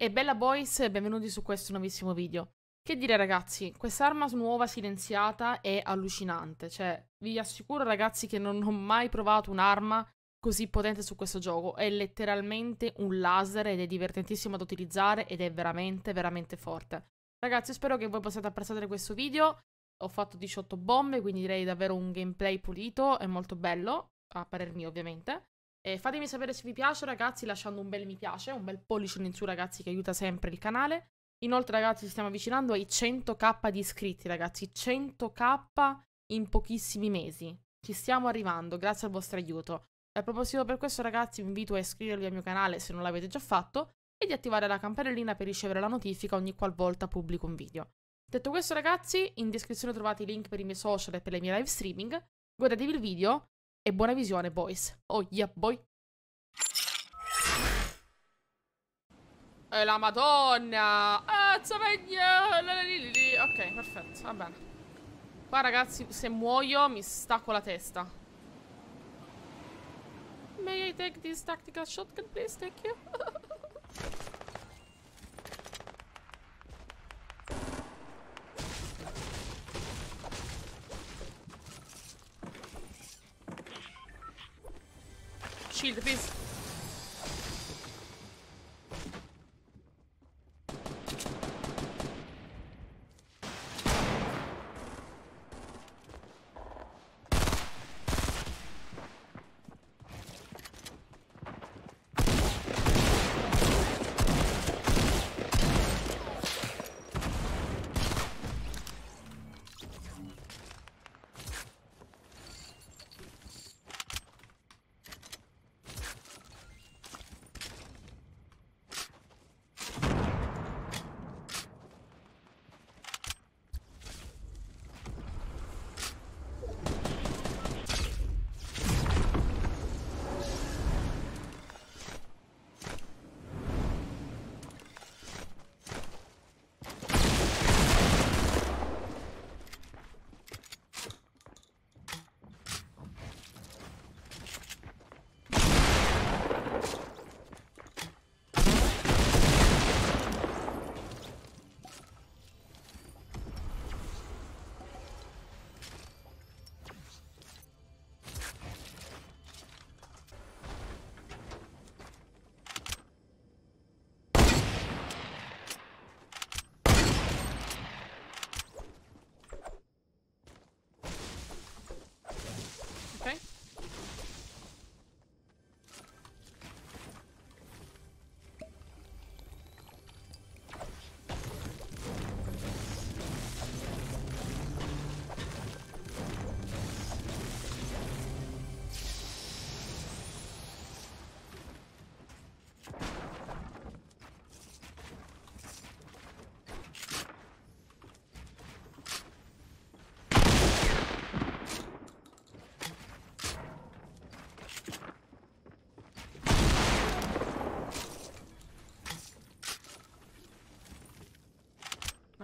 E bella boys, benvenuti su questo nuovissimo video. Che dire ragazzi, quest'arma nuova silenziata è allucinante, cioè vi assicuro ragazzi che non ho mai provato un'arma così potente su questo gioco, è letteralmente un laser ed è divertentissimo da utilizzare ed è veramente veramente forte. Ragazzi spero che voi possiate apprezzare questo video, ho fatto 18 bombe quindi direi davvero un gameplay pulito e molto bello, a parer mio ovviamente. E fatemi sapere se vi piace ragazzi lasciando un bel mi piace, un bel pollice in su ragazzi che aiuta sempre il canale. Inoltre ragazzi ci stiamo avvicinando ai 100k di iscritti ragazzi, 100k in pochissimi mesi. Ci stiamo arrivando grazie al vostro aiuto. E a proposito per questo ragazzi vi invito a iscrivervi al mio canale se non l'avete già fatto e di attivare la campanellina per ricevere la notifica ogni qualvolta pubblico un video. Detto questo ragazzi, in descrizione trovate i link per i miei social e per le mie live streaming. Godetevi il video e buona visione, boys. Oh yeah, boy. E la madonna! Ok, perfetto, va bene. Qua ragazzi, se muoio mi stacco la testa. May I take this tactical shotgun, please? Thank you. Shield, please.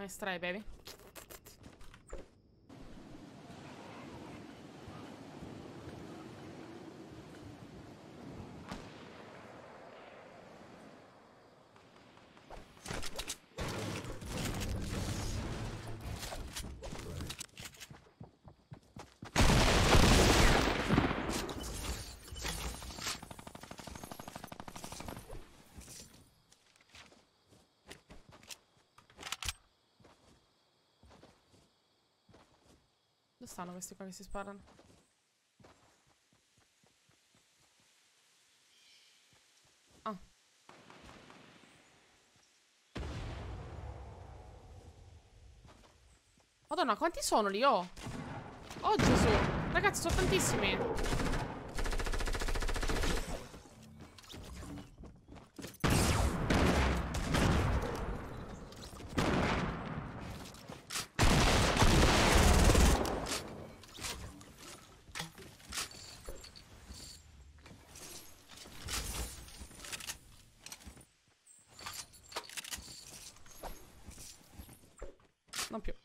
Nice try, baby. Dove stanno questi qua che si sparano? Ah. Madonna, quanti sono lì? Oh. Oh Gesù. Ragazzi, sono tantissimi. Non più.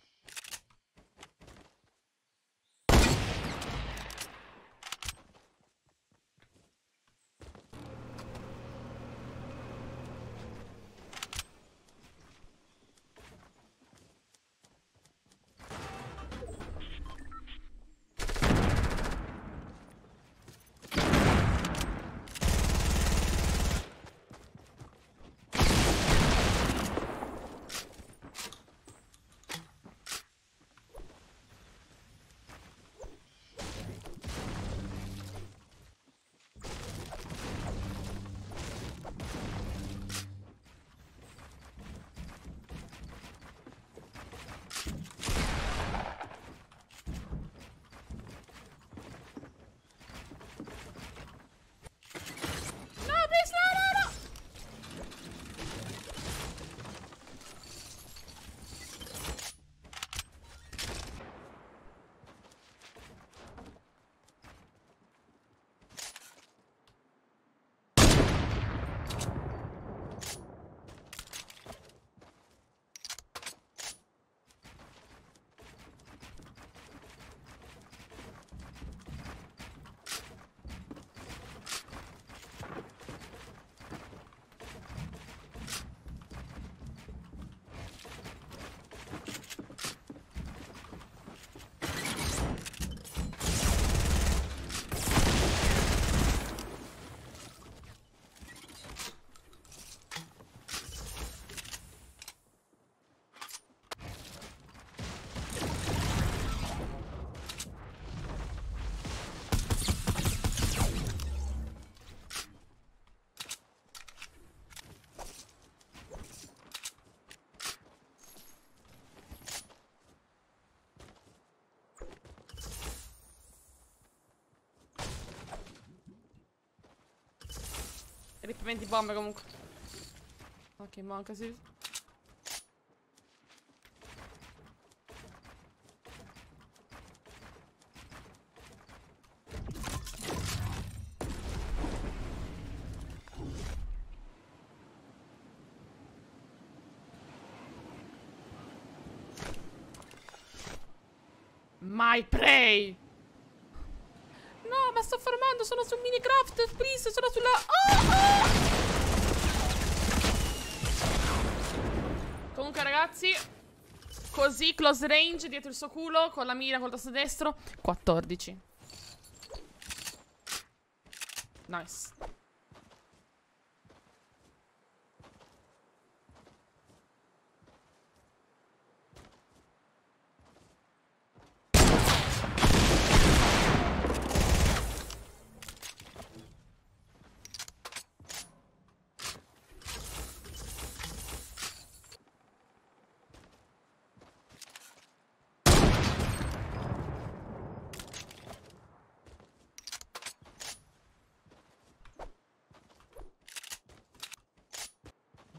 20 bombe comunque. Ok, manca sì. My prey! Ma sto fermando, sono su Minecraft, please, sono sulla... Oh, oh! Comunque, ragazzi, così, close range, dietro il suo culo, con la mira, col tasto destro, 14. Nice.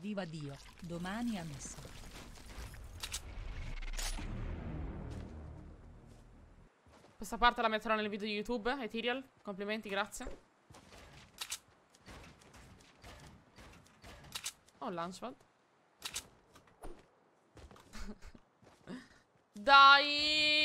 Viva Dio, domani a messa. Questa parte la metterò nel video di YouTube, Ethereal. Complimenti, grazie. Oh, Launchpad. Dai!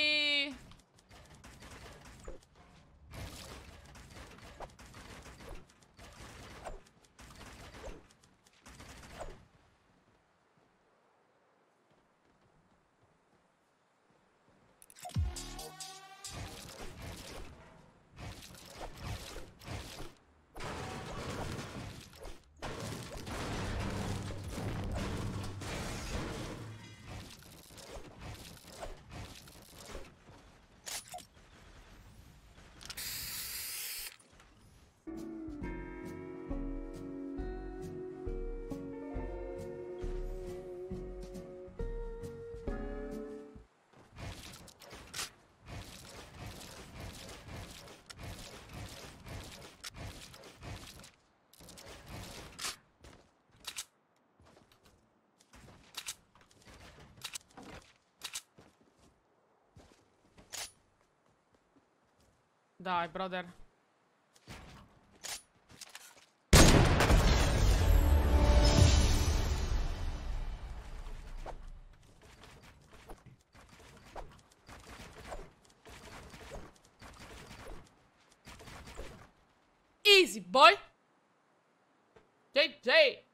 Dai, brother. Easy, boy. JJ.